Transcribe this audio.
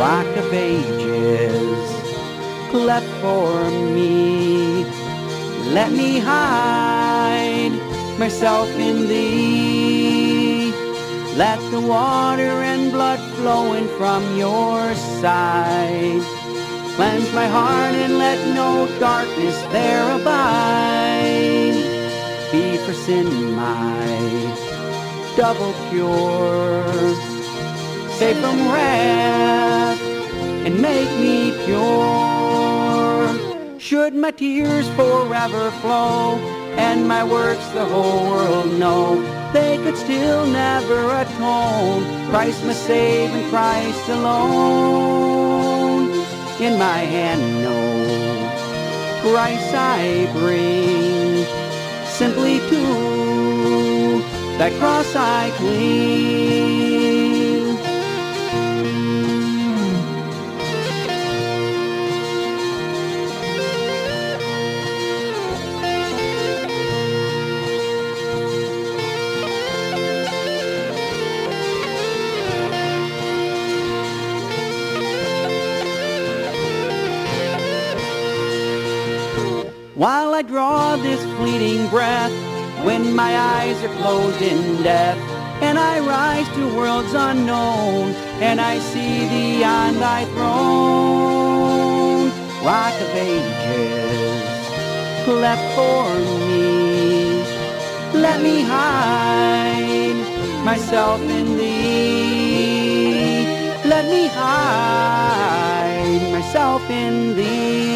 of ages cleft for me. Let me hide myself in thee. Let the water and blood flowing from your side cleanse my heart and let no darkness there abide. Be for sin my double cure. Save from wrath and make me pure. Should my tears forever flow and my works the whole world know, they could still never atone. Christ must save and Christ alone. In my hand, no Christ I bring, simply to that cross I cling. While I draw this fleeting breath, when my eyes are closed in death, and I rise to worlds unknown, and I see thee on thy throne, rock of ages, cleft for me. Let me hide myself in thee. Let me hide myself in thee.